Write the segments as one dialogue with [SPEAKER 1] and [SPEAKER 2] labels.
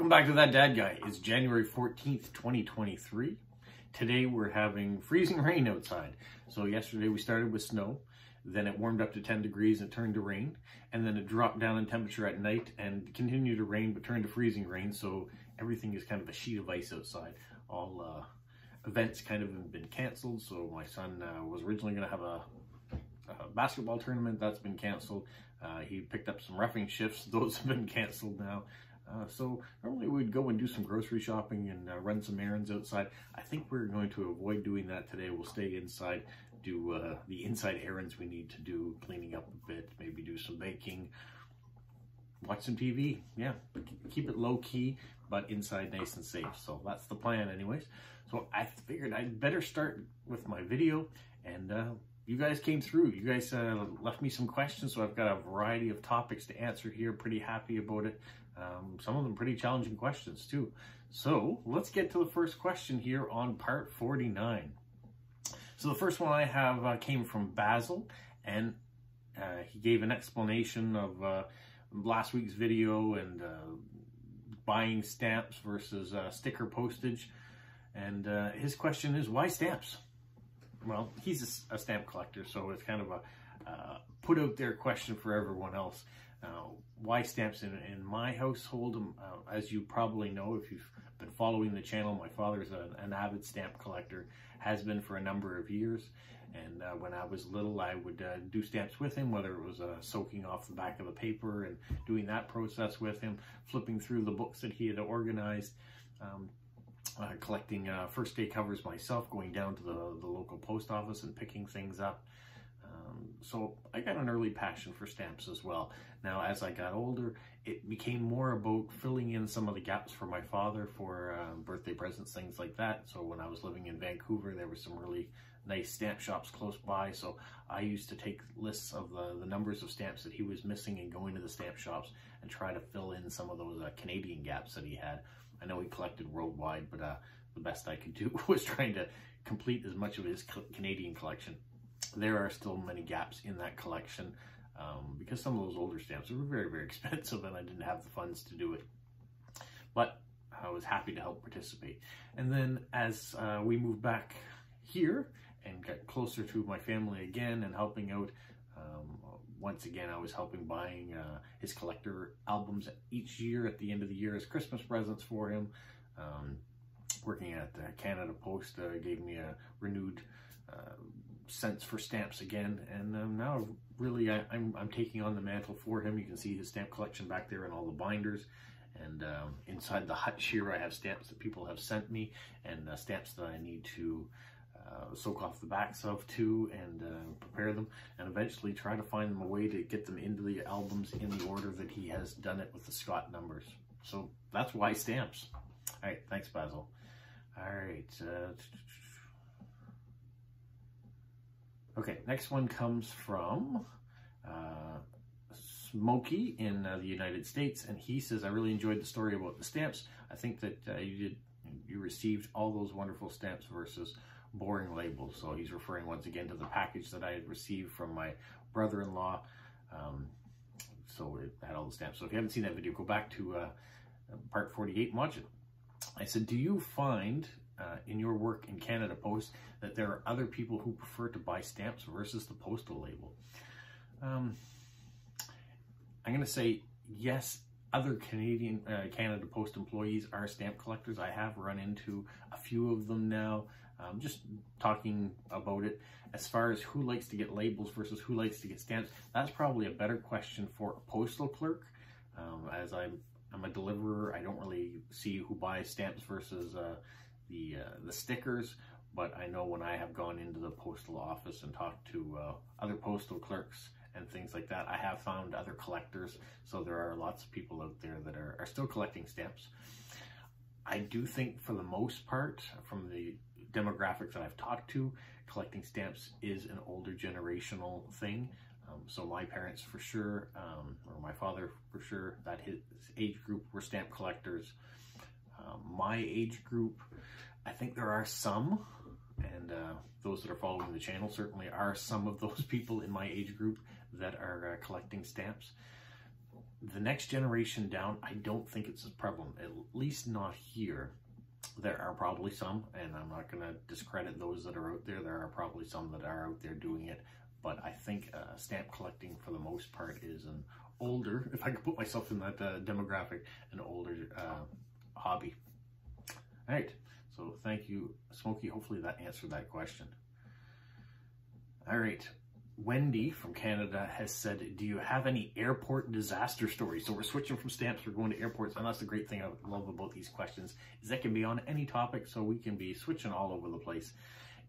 [SPEAKER 1] Welcome back to That Dad Guy. It's January 14th, 2023. Today we're having freezing rain outside. So yesterday we started with snow, then it warmed up to 10 degrees and turned to rain, and then it dropped down in temperature at night and continued to rain but turned to freezing rain. So everything is kind of a sheet of ice outside. All uh, events kind of have been canceled. So my son uh, was originally going to have a, basketball tournament. That's been canceled. Uh, he picked up some roughing shifts. Those have been canceled now. Uh, so normally we'd go and do some grocery shopping and uh, run some errands outside. I think we're going to avoid doing that today. We'll stay inside, do uh, the inside errands we need to do, cleaning up a bit, maybe do some baking, watch some TV. Yeah, keep it low key, but inside nice and safe. So that's the plan anyways. So I figured I'd better start with my video and uh, you guys came through. You guys uh, left me some questions, so I've got a variety of topics to answer here. Pretty happy about it. Um, some of them pretty challenging questions too. So let's get to the first question here on part 49. So the first one I have uh, came from Basil, and uh, he gave an explanation of uh, last week's video and uh, buying stamps versus uh, sticker postage. And uh, his question is, why stamps? Well, he's a, a, stamp collector, so it's kind of a put out there question for everyone else. Why stamps in, in my household, um, uh, as you probably know if you've been following the channel, my father's a, an avid stamp collector, has been for a number of years. And uh, when I was little, I would uh, do stamps with him, whether it was uh, soaking off the back of the paper and doing that process with him, flipping through the books that he had organized, um, uh, collecting uh, first day covers myself, going down to the, the local post office and picking things up. So I got an early passion for stamps as well. Now, as I got older, it became more about filling in some of the gaps for my father for um, birthday presents, things like that. So when I was living in Vancouver, there were some really nice stamp shops close by. So I used to take lists of the, the numbers of stamps that he was missing and go into the stamp shops and try to fill in some of those uh, Canadian gaps that he had. I know he collected worldwide, but uh, the best I could do was trying to complete as much of his Canadian collection there are still many gaps in that collection um, because some of those older stamps were very, very expensive and I didn't have the funds to do it. But I was happy to help participate. And then as uh, we moved back here and got closer to my family again and helping out, um, once again, I was helping buying uh, his collector albums each year at the end of the year as Christmas presents for him. Um, working at uh, Canada Post uh, gave me a renewed uh, sense for stamps again. And um, now really I, am I'm, I'm taking on the mantle for him. You can see his stamp collection back there and all the binders. And um, inside the hut here, I have stamps that people have sent me and uh, stamps that I need to uh, soak off the backs of too and uh, prepare them and eventually try to find them a way to get them into the albums in the order that he has done it with the Scott numbers. So that's why stamps. All right, thanks, Basil. All right. Uh, Okay, next one comes from uh, Smokey in uh, the United States, and he says, I really enjoyed the story about the stamps. I think that uh, you did, you received all those wonderful stamps versus boring labels. So he's referring once again to the package that I had received from my brother-in-law. Um, so it had all the stamps. So if you haven't seen that video, go back to uh, part 48 and watch it. I said, do you find uh, in your work in Canada Post that there are other people who prefer to buy stamps versus the postal label. Um, I'm going to say yes, other Canadian uh, Canada Post employees are stamp collectors. I have run into a few of them now. Um, just talking about it. As far as who likes to get labels versus who likes to get stamps, that's probably a better question for a postal clerk. Um, as I'm, I'm a deliverer, I don't really see who buys stamps versus uh, the uh, the stickers, but I know when I have gone into the postal office and talked to uh, other postal clerks and things like that, I have found other collectors. So there are lots of people out there that are, are still collecting stamps. I do think for the most part, from the demographics that I've talked to, collecting stamps is an older generational thing. Um, so my parents for sure, um, or my father for sure, that his age group were stamp collectors. Um, my age group, I think there are some, and uh, those that are following the channel certainly are some of those people in my age group that are uh, collecting stamps. the next generation down, I don't think it's a problem, at least not here. There are probably some, and I'm not going to discredit those that are out there. There are probably some that are out there doing it, but I think uh, stamp collecting for the most part is an older, if I could put myself in that uh, demographic, an older uh, hobby. All right, so thank you, Smokey. Hopefully that answered that question. All right, Wendy from Canada has said, do you have any airport disaster stories? So we're switching from stamps, we're going to airports, and that's the great thing I love about these questions, is that can be on any topic, so we can be switching all over the place.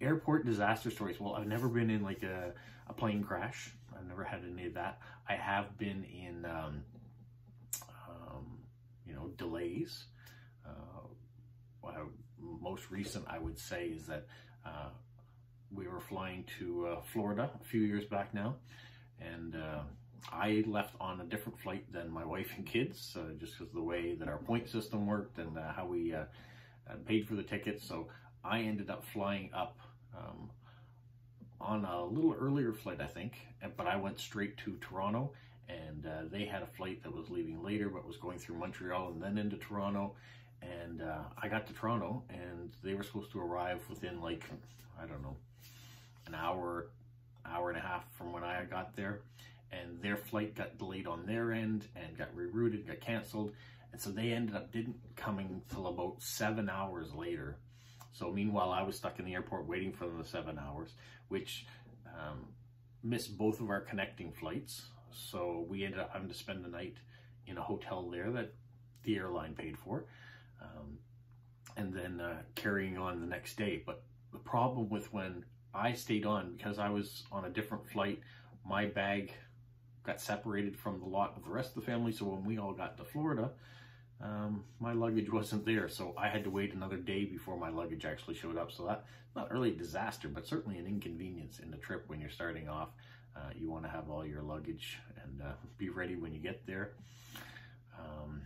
[SPEAKER 1] Airport disaster stories. Well, I've never been in like a, a plane crash. I've never had any of that. I have been in, um, um, you know, delays. Uh, most recent, I would say, is that uh, we were flying to uh, Florida a few years back now, and uh, I left on a different flight than my wife and kids, uh, just because the way that our point system worked and uh, how we uh, uh, paid for the tickets. So I ended up flying up um, on a little earlier flight, I think, but I went straight to Toronto, and they had a flight that was leaving later, but was going through Montreal and then into Toronto. And I got to Toronto, and they were supposed to arrive within like, I don't know, an hour, hour and a half from when I got there. And their flight got delayed on their end and got rerouted, got canceled. And so they ended up didn't coming till about seven hours later. So meanwhile, I was stuck in the airport waiting for them the seven hours, which um, missed both of our connecting flights. So we ended up having to spend the night in a hotel there that the airline paid for, um, and then uh, carrying on the next day. But the problem with when I stayed on because I was on a different flight. My bag got separated from the lot of the rest of the family. So when we all got to Florida, um, my luggage wasn't there. So I had to wait another day before my luggage actually showed up. So that not really a disaster, but certainly an inconvenience in the trip when you're starting off. Uh, you want to have all your luggage and uh, be ready when you get there. Um,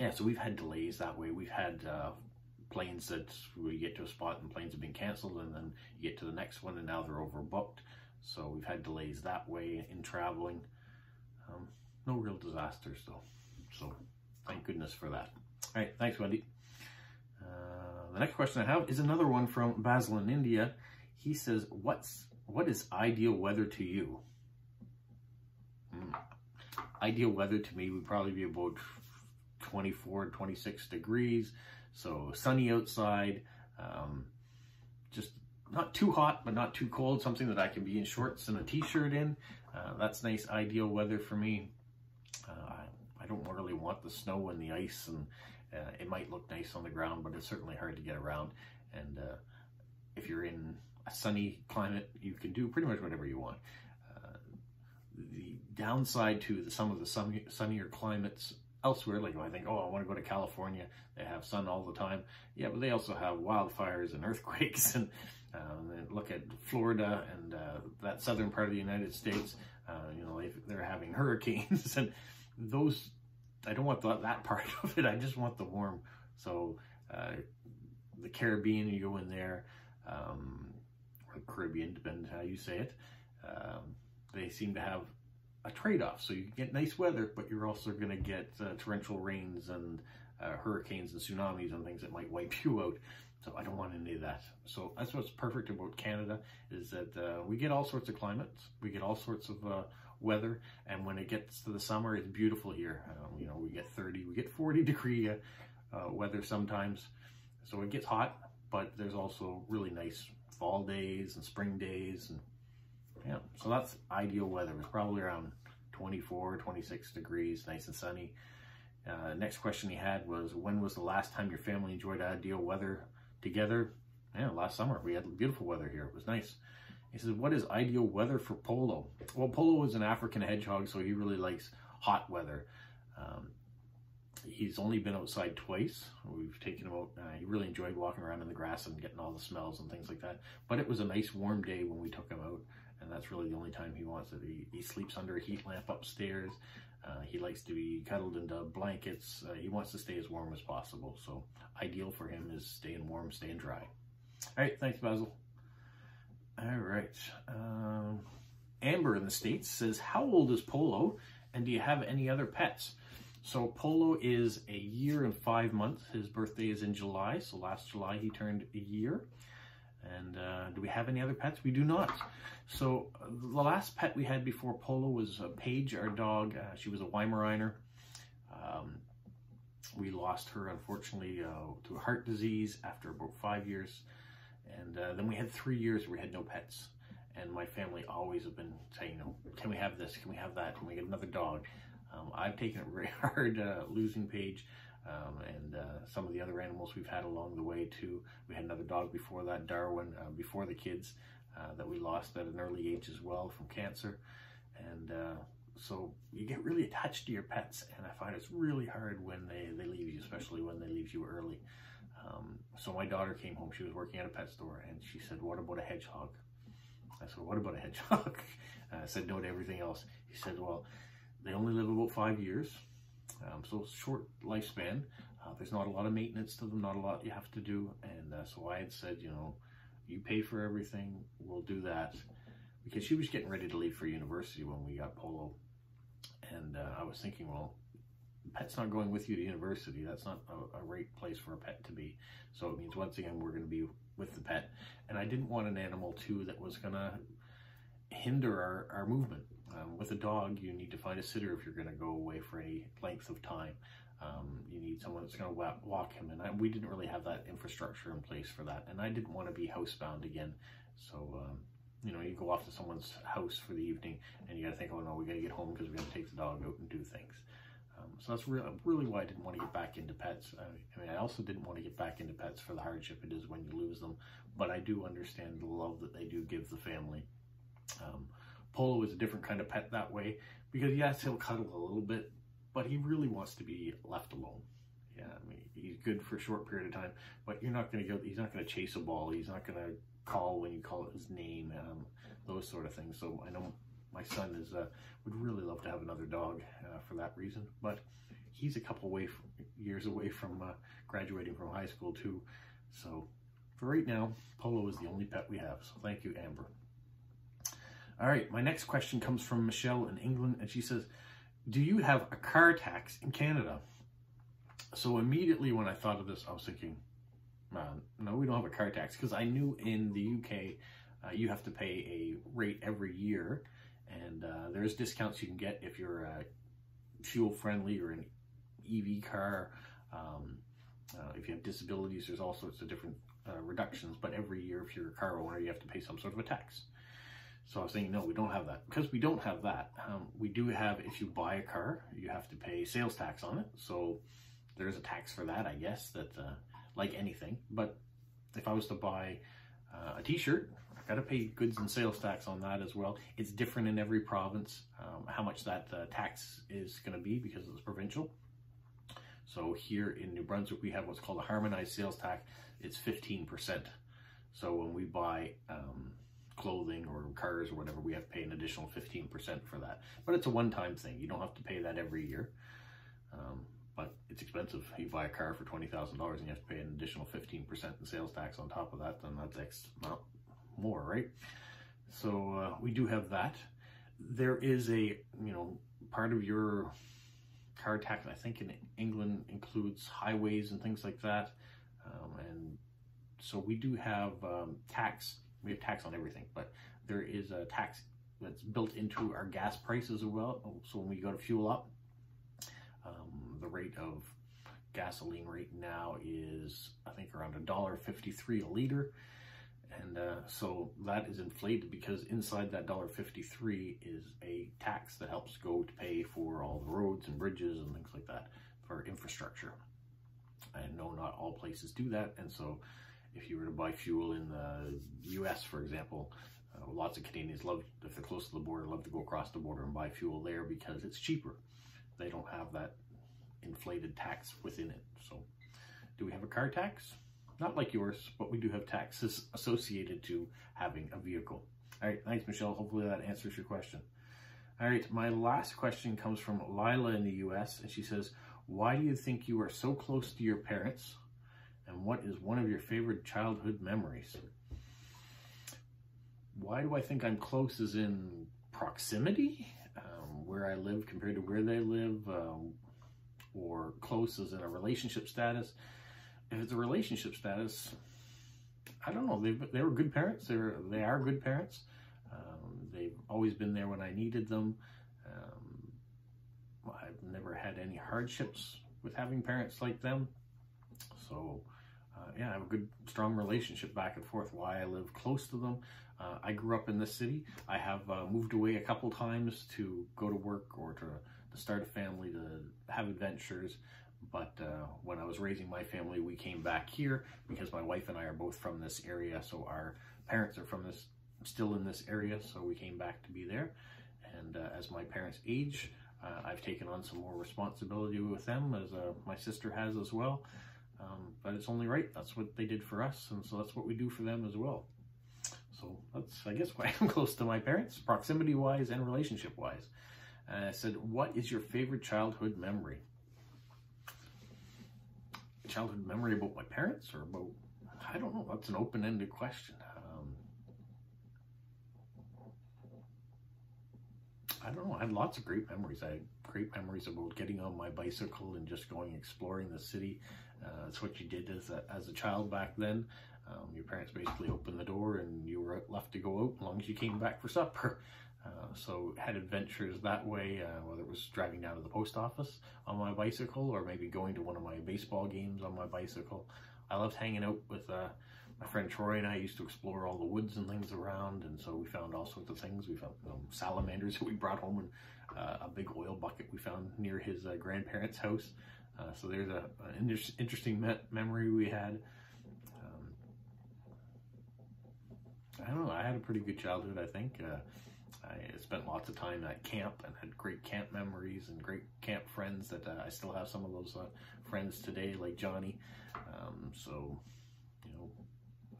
[SPEAKER 1] yeah, so we've had delays that way. We've had uh, planes that we get to a spot and planes have been canceled and then you get to the next one and now they're overbooked. So we've had delays that way in traveling. Um, no real disasters though. So thank goodness for that. All right, thanks Wendy. Uh, the next question I have is another one from Basil in India. He says, "What's what is ideal weather to you?" Mm. Ideal weather to me would probably be about 24, 26 degrees. So sunny outside, um, just not too hot, but not too cold, something that I can be in shorts and a t-shirt in. Uh, that's nice, ideal weather for me. Uh, I don't really want the snow and the ice, and uh, it might look nice on the ground, but it's certainly hard to get around. And uh, if you're in a sunny climate, you can do pretty much whatever you want. Uh, the downside to the, some of the sunnier climates elsewhere, like I think, oh, I want to go to California, they have sun all the time. Yeah, but they also have wildfires and earthquakes. And, um, and look at Florida and uh, that southern part of the United States. Uh, you know, they're having hurricanes and those. I don't want the, that part of it. I just want the warm. So uh, the Caribbean, you go in there, um, or Caribbean, depending how you say it. Um, they seem to have a trade-off. So you get nice weather, but you're also going to get uh, torrential rains and uh, hurricanes and tsunamis and things that might wipe you out. So I don't want any of that. So that's what's perfect about Canada is that uh, we get all sorts of climates. We get all sorts of uh, weather. And when it gets to the summer, it's beautiful here. Um, you know, we get 30, we get 40 degree uh, uh, weather sometimes. So it gets hot, but there's also really nice fall days and spring days and yeah, so that's ideal weather. It's probably around 24, 26 degrees, nice and sunny. Uh, next question he had was, when was the last time your family enjoyed ideal weather together? Yeah, last summer. We had beautiful weather here. It was nice. He says, what is ideal weather for Polo? Well, Polo is an African hedgehog, so he really likes hot weather. Um, he's only been outside twice. We've taken him out. Uh, he really enjoyed walking around in the grass and getting all the smells and things like that. But it was a nice warm day when we took him out and that's really the only time he wants it. He, he sleeps under a heat lamp upstairs. Uh, he likes to be cuddled into blankets. Uh, he wants to stay as warm as possible. So ideal for him is staying warm, staying dry. All right, thanks, Basil. All right. Um, Amber in the States says, how old is Polo And do you have any other pets? So Polo is a year and five months. His birthday is in July, so last July he turned a year. And uh, do we have any other pets? We do not. So uh, the last pet we had before Polo was uh, Paige, our dog. Uh, she was a Weimaraner. Um, we lost her, unfortunately, uh, to heart disease after about five years. And uh, then we had three years where we had no pets. And my family always have been saying, you know, can we have this? Can we have that? Can we get another dog? Um, I've taken it very hard losing Paige um, and uh, some of the other animals we've had along the way too. We had another dog before that, Darwin, uh, before the kids uh, that we lost at an early age as well from cancer. And uh, so you get really attached to your pets and I find it's really hard when they, they leave you, especially when they leave you early. Um, so my daughter came home, she was working at a pet store and she said, what about a hedgehog? I said, what about a hedgehog? I said no to everything else. He said, well, they only live about five years, um, so short lifespan. Uh, there's not a lot of maintenance to them, not a lot you have to do. And uh, so I had said, you know, you pay for everything, we'll do that. Because she was getting ready to leave for university when we got Polo. And uh, I was thinking, well, pet's not going with you to university. That's not a, a right place for a pet to be. So it means once again, we're going to be with the pet. And I didn't want an animal too that was going to hinder our, our movement. Um, with a dog, you need to find a sitter if you're going to go away for any length of time. Um, you need someone that's going to walk him, and I, we didn't really have that infrastructure in place for that. And I didn't want to be housebound again, so um, you know, you go off to someone's house for the evening, and you got to think, oh no, we got to get home because we got to take the dog out and do things. Um, so that's really, really why I didn't want to get back into pets. I, I mean, I also didn't want to get back into pets for the hardship it is when you lose them, but I do understand the love that they do give the family. Um, Polo is a different kind of pet that way because yes, he'll cuddle a little bit, but he really wants to be left alone. Yeah, I mean, he's good for a short period of time, but you're not going to go, he's not going to chase a ball. He's not going to call when you call his name, um, those sort of things. So I know my son is uh, would really love to have another dog uh, for that reason, but he's a couple way years away from uh, graduating from high school too. So for right now, Polo is the only pet we have. So thank you, Amber. All right, my next question comes from Michelle in England, and she says, do you have a car tax in Canada? So immediately when I thought of this, I was thinking, man, no, we don't have a car tax, because I knew in the UK, uh, you have to pay a rate every year, and uh, there's discounts you can get if you're uh, fuel friendly or an EV car. Um, if you have disabilities, there's all sorts of different uh, reductions, but every year if you're a car owner, you have to pay some sort of a tax. So I was saying, no, we don't have that. Because we don't have that, um, we do have, if you buy a car, you have to pay sales tax on it. So there's a tax for that, I guess, that uh, like anything. But if I was to buy uh, a t-shirt, I got to pay goods and sales tax on that as well. It's different in every province, um, how much that uh, tax is going to be because it's provincial. So here in New Brunswick, we have what's called a harmonized sales tax. It's 15%. So when we buy um, clothing or cars or whatever, we have to pay an additional 15% for that. But it's a one-time thing. You don't have to pay that every year. Um, but it's expensive. You buy a car for $20,000 and you have to pay an additional 15% in sales tax on top of that, then that's X amount more, right? So uh, we do have that. There is a, you know, part of your car tax, I think in England includes highways and things like that. Um, and so we do have um, tax we have tax on everything, but there is a tax that's built into our gas prices as well. So when we go to fuel up, um, the rate of gasoline rate now is, I think, around a dollar fifty-three a liter. And uh, so that is inflated because inside that dollar fifty-three is a tax that helps go to pay for all the roads and bridges and things like that for infrastructure. I know not all places do that, and so if you were to buy fuel in the U.S., for example, uh, lots of Canadians love, if they're close to the border, love to go across the border and buy fuel there because it's cheaper. They don't have that inflated tax within it. So do we have a car tax? Not like yours, but we do have taxes associated to having a vehicle. All right, thanks, Michelle. Hopefully that answers your question. All right, my last question comes from Lila in the U.S., and she says, why do you think you are so close to your parents and what is one of your favorite childhood memories? Why do I think I'm close is in proximity? Um, where I live compared to where they live, uh, or close is in a relationship status. If it's a relationship status, I don't know. They they were good parents. They're they are good parents. Um, they've always been there when I needed them. Um, I've never had any hardships with having parents like them. So uh, yeah, I have a good, strong relationship back and forth. Why I live close to them. Uh, I grew up in this city. I have uh, moved away a couple times to go to work or to, to start a family, to have adventures. But uh, when I was raising my family, we came back here because my wife and I are both from this area. So our parents are from this, still in this area. So we came back to be there. And uh, as my parents age, uh, I've taken on some more responsibility with them as uh, my sister has as well. Um, but it's only right. That's what they did for us. And so that's what we do for them as well. So that's, I guess, why I'm close to my parents, proximity-wise and relationship-wise. And I said, what is your favorite childhood memory? Childhood memory about my parents or about, I don't know, that's an open-ended question. Um, I don't know, I had lots of great memories. I had great memories about getting on my bicycle and just going exploring the city. Uh, that's what you did as a, as a child back then. Um, your parents basically opened the door and you were left to go out as long as you came back for supper. Uh, so had adventures that way, uh, whether it was driving down to the post office on my bicycle or maybe going to one of my baseball games on my bicycle. I loved hanging out with uh, my friend Troy and I used to explore all the woods and things around and so we found all sorts of things. We found um, salamanders that we brought home and uh, a big oil bucket we found near his uh, grandparents' house. Uh, so there's a, an inter interesting me memory we had. I don't know, I had a pretty good childhood, I think. Uh, I spent lots of time at camp and had great camp memories and great camp friends that uh, I still have some of those uh, friends today, like Johnny. Um, so, you know,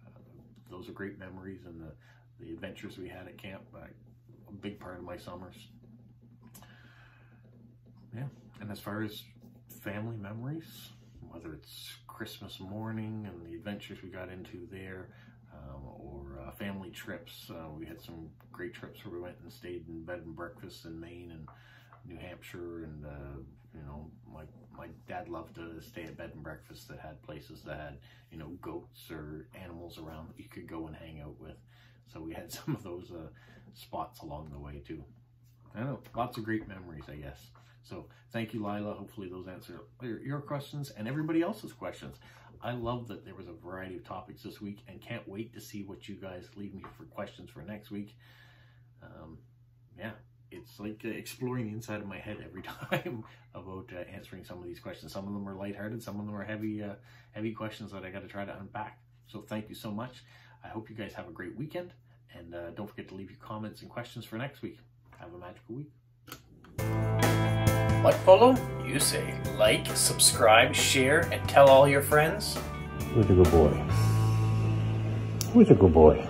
[SPEAKER 1] uh, those are great memories and the, the adventures we had at camp, uh, a big part of my summers. Yeah, and as far as family memories, whether it's Christmas morning and the adventures we got into there, um, or uh, family trips. Uh, we had some great trips where we went and stayed in bed and breakfast in Maine and New Hampshire, and uh, you know, my my dad loved to stay at bed and breakfast that had places that had you know goats or animals around that you could go and hang out with. So we had some of those uh, spots along the way too. I know, lots of great memories, I guess. So thank you, Lila. Hopefully those answer your questions and everybody else's questions. I love that there was a variety of topics this week and can't wait to see what you guys leave me for questions for next week. Um, yeah, it's like uh, exploring the inside of my head every time about uh, answering some of these questions. Some of them are lighthearted, some of them are heavy, uh, heavy questions that I got to try to unpack. So thank you so much. I hope you guys have a great weekend, and uh, don't forget to leave your comments and questions for next week. Have a magical week. What follow? You say like, subscribe, share, and tell all your friends.
[SPEAKER 2] Who's a good boy? Who's a good boy?